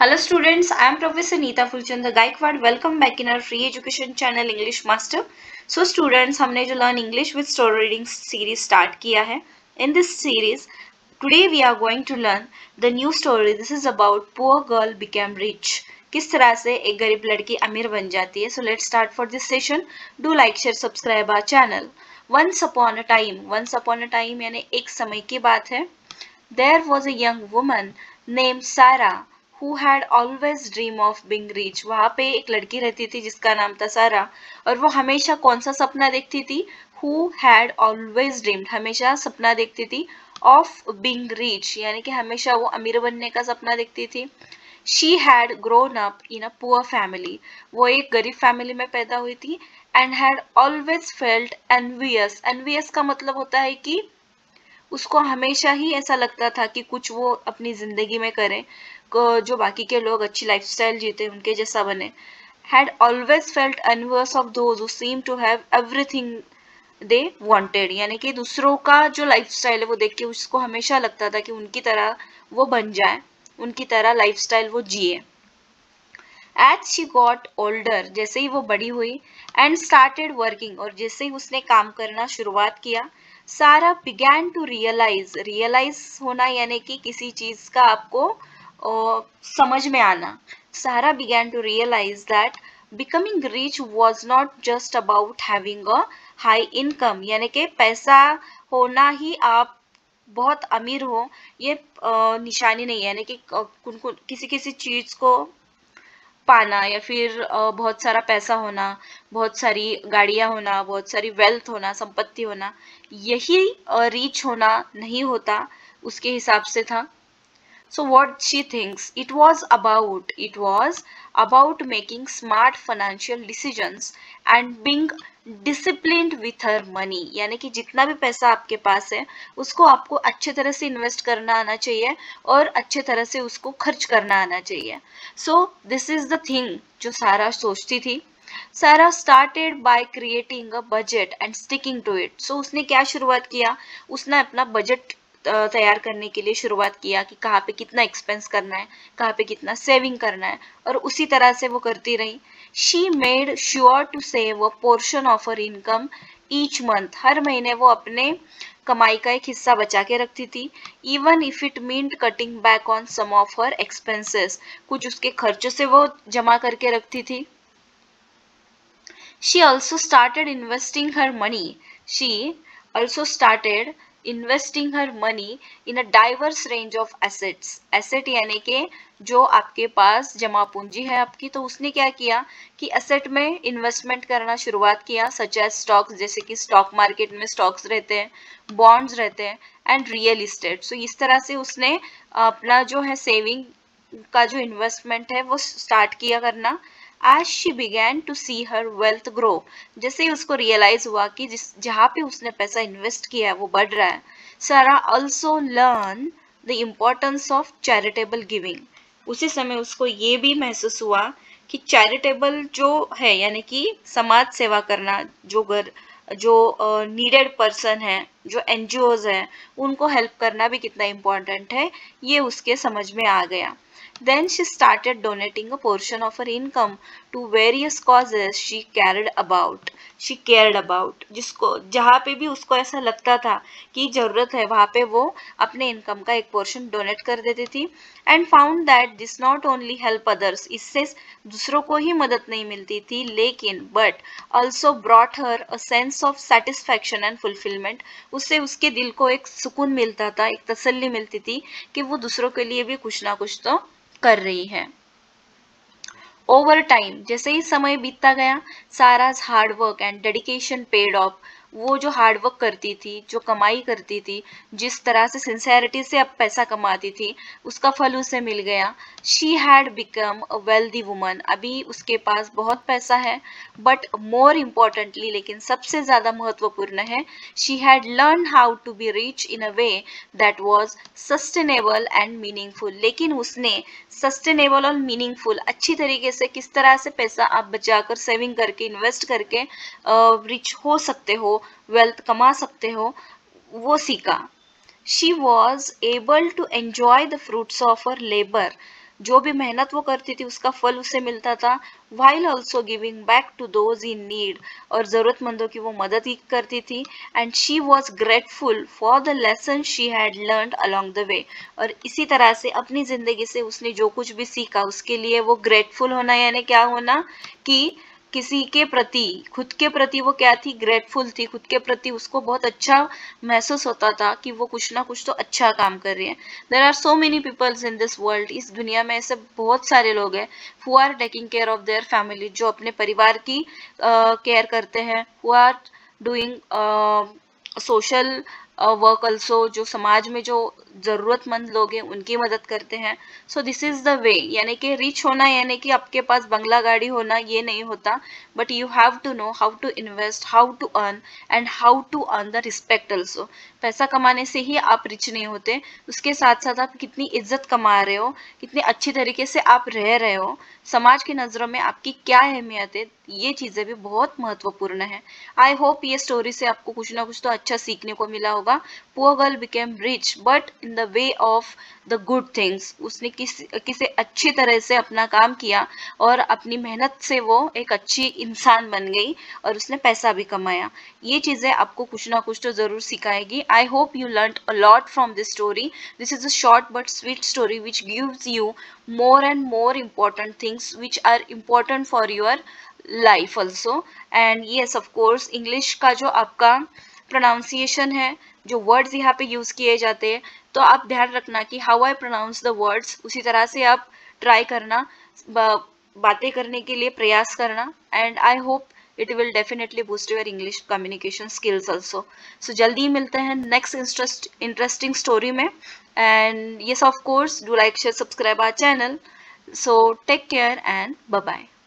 Hello students I am professor Neeta Phulchand Gaikwad welcome back in our free education channel English master so students हमने जो learn English with story reading series start किया है. In this series today we are going to learn the new story this is about poor girl became rich किस तरह से एक गरीब लड़की अमीर बन जाती है? So let start for this session do like share subscribe our channel once upon a time once upon a time यानी एक समय की बात है. There was a young woman name Sara who had always dream of being rich वहाँ पे एक लड़की रहती थी जिसका नाम था सारा, और वो हमेशा कौन सा सपना देखती थी? हु हैड ऑलवेज ड्रीम्ड हमेशा सपना देखती थी ऑफ़ बिंग रिच यानी कि हमेशा वो अमीर बनने का सपना देखती थी। She had grown up in a poor family वो एक गरीब फैमिली में पैदा हुई थी and had always felt envious envious का मतलब होता है कि उसको हमेशा ही ऐसा लगता था कि कुछ वो अपनी ज़िंदगी में करें। जो बाकी के लोग अच्छी लाइफस्टाइल जीते, उनके जैसा बने। Had always felt envious of those seem to have everything they wanted यानी कि दूसरों का जो लाइफस्टाइल है, वो देख के उसको हमेशा लगता था कि उनकी तरह वो बन जाए, उनकी तरह लाइफस्टाइल वो जिए। एज शी गॉट ओल्डर जैसे ही वो बड़ी हुई एंड स्टार्टेड वर्किंग और जैसे ही उसने काम करना शुरुआत किया सारा बिगैन टू रियलाइज़ रियलाइज़ होना यानी कि किसी चीज़ का आपको समझ में आना। Sara began to realize that becoming rich was not just about having a high income यानी कि पैसा होना ही आप बहुत अमीर हो, ये निशानी नहीं है। यानी कि किसी किसी चीज़ को पाना या फिर बहुत सारा पैसा होना, बहुत सारी गाड़ियाँ होना, बहुत सारी वेल्थ होना, संपत्ति होना, यही रीच होना नहीं होता, उसके हिसाब से था। So, what she thinks, it was about, it was about making smart financial decisions and being discipline with her money यानी कि जितना भी पैसा आपके पास है, उसको आपको अच्छे तरह से इन्वेस्ट करना आना चाहिए और अच्छे तरह से उसको खर्च करना आना चाहिए। So this is the thing जो सारा सोचती थी। Sara started by creating a budget and sticking to it so उसने क्या शुरुआत किया? उसने अपना बजट तैयार करने के लिए शुरुआत किया कि कहाँ पे कितना एक्सपेंस करना है, कहाँ पे कितना सेविंग करना है और उसी तरह से वो करती रही। She made sure to save a portion of her income each month हर महीने वो अपने कमाई का एक हिस्सा बचा के रखती थी। Even if it mean cutting back on some of her expenses कुछ उसके खर्चों से वो जमा करके रखती थी। She also started investing her money she also started investing her money in a diverse range of assets asset यानी कि जो आपके पास जमा पूंजी है आपकी तो उसने क्या किया कि एसेट में इन्वेस्टमेंट करना शुरुआत किया सच एज स्टॉक्स जैसे कि स्टॉक मार्केट में स्टॉक्स रहते हैं बॉन्ड्स रहते हैं एंड रियल इस्टेट सो इस तरह से उसने अपना जो है सेविंग का जो इन्वेस्टमेंट है, वो स्टार्ट किया करना। As she began to see her wealth grow जैसे ही उसको रियलाइज़ हुआ कि जिस जहाँ पे उसने पैसा इन्वेस्ट किया है वो बढ़ रहा है Sara also learn the importance of charitable giving उसी समय उसको ये भी महसूस हुआ कि चैरिटेबल जो है यानी कि समाज सेवा करना जो घर जो नीडेड uh, पर्सन है जो एन है उनको हेल्प करना भी कितना इम्पोर्टेंट है ये उसके समझ में आ गया। Then she started donating a portion of her income to various causes she cared about. She cared about. जिसको, जहाँ पे भी उसको ऐसा लगता था कि ज़रूरत है, वहाँ पे वो अपने इनकम का एक पोर्शन डोनेट कर देती थी and found that this not only help others इससे दूसरों को ही मदद नहीं मिलती थी, लेकिन but also brought her a sense of satisfaction and fulfilment उससे उसके दिल को एक सुकून मिलता था, एक तसल्ली मिलती थी कि वो दूसरों के लिए भी कुछ ना कुछ तो कर रही है। ओवर टाइम जैसे ही समय बीतता गया, Sara hard work and dedication paid off वो जो हार्डवर्क करती थी, जो कमाई करती थी, जिस तरह से सिंसेरिटी से अब पैसा कमाती थी, उसका फल उसे मिल गया। She had become a wealthy woman अभी उसके पास बहुत पैसा है बट मोर इम्पॉर्टेंटली लेकिन सबसे ज़्यादा महत्वपूर्ण है she had learn how to be rich in a way that was sustainable and meaningful लेकिन उसने सस्टेनेबल और मीनिंगफुल अच्छी तरीके से किस तरह से पैसा आप बचा कर सेविंग करके इन्वेस्ट करके रिच हो सकते हो वेल्थ कमा सकते हो, वो सीखा। She was able to enjoy the fruits of her labour जो भी मेहनत वो करती थी, उसका फल उसे मिलता था while also giving back to those in need और ज़रूरतमंदों की वो मदद ही करती थी। And she was grateful for the lesson she had learn along the way और इसी तरह से अपनी ज़िंदगी से उसने जो कुछ भी सीखा, उसके लिए वो ग्रेटफुल होना, यानी क्या होना कि किसी के प्रति खुद के प्रति वो क्या थी ग्रेटफुल थी खुद के प्रति उसको बहुत अच्छा महसूस होता था कि वो कुछ ना कुछ तो अच्छा काम कर रही है। There are so many peoples in this world इस दुनिया में ऐसे बहुत सारे लोग हैं who are taking care of their family जो अपने परिवार की केयर uh, करते हैं who are doing social work also जो समाज में जो ज़रूरतमंद लोग हैं, उनकी मदद करते हैं। So this is the way यानी कि रिच होना, यानी कि आपके पास बंगला गाड़ी होना, ये नहीं होता। But you have to know how to invest how to earn and how to earn the respect also पैसा कमाने से ही आप रिच नहीं होते। उसके साथ साथ आप कितनी इज़्ज़त कमा रहे हो, कितनी अच्छी तरीके से आप रह रहे हो। समाज की नज़रों में आपकी क्या अहमियत है, ये चीज़ें भी बहुत महत्वपूर्ण है। आई होप ये स्टोरी से आपको कुछ ना कुछ तो अच्छा सीखने को मिला होगा। Poor girl became rich but in the way of the good things उसने किस, किसी अच्छी तरह से अपना काम किया और अपनी मेहनत से वो एक अच्छी इंसान बन गई और उसने पैसा भी कमाया। ये चीज़ें आपको कुछ ना कुछ तो ज़रूर सिखाएगी। I hope you learn a lot from this story this is a short but sweet story which gives you and more important things which are important for your life also. And yes, of course, english का जो आपका pronunciation है, जो words यहाँ पे use किए जाते हैं तो आप ध्यान रखना कि how I pronounce the words उसी तरह से आप ट्राई करना बातें करने के लिए प्रयास करना and I hope it will definitely boost your English communication skills also so जल्दी ही मिलते हैं नेक्स्ट इंटरेस्ट इंटरेस्टिंग स्टोरी में and yes of course do like share subscribe our channel so take care and bye